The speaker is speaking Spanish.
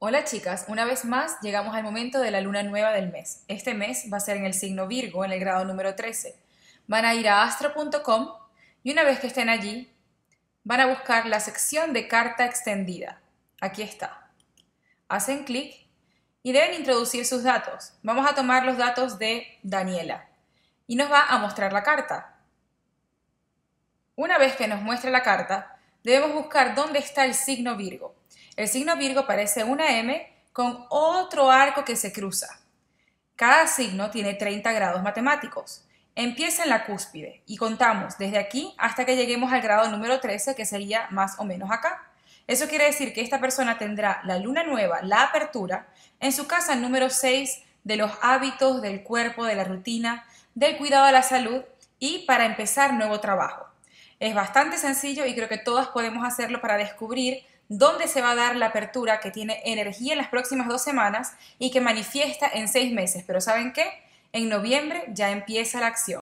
Hola chicas, una vez más llegamos al momento de la luna nueva del mes. Este mes va a ser en el signo Virgo, en el grado número 13. Van a ir a astro.com y una vez que estén allí, van a buscar la sección de carta extendida. Aquí está. Hacen clic y deben introducir sus datos. Vamos a tomar los datos de Daniela y nos va a mostrar la carta. Una vez que nos muestre la carta, debemos buscar dónde está el signo Virgo. El signo Virgo parece una M con otro arco que se cruza. Cada signo tiene 30 grados matemáticos. Empieza en la cúspide y contamos desde aquí hasta que lleguemos al grado número 13, que sería más o menos acá. Eso quiere decir que esta persona tendrá la luna nueva, la apertura, en su casa número 6 de los hábitos, del cuerpo, de la rutina, del cuidado de la salud y para empezar nuevo trabajo. Es bastante sencillo y creo que todas podemos hacerlo para descubrir dónde se va a dar la apertura que tiene energía en las próximas dos semanas y que manifiesta en seis meses. Pero ¿saben qué? En noviembre ya empieza la acción.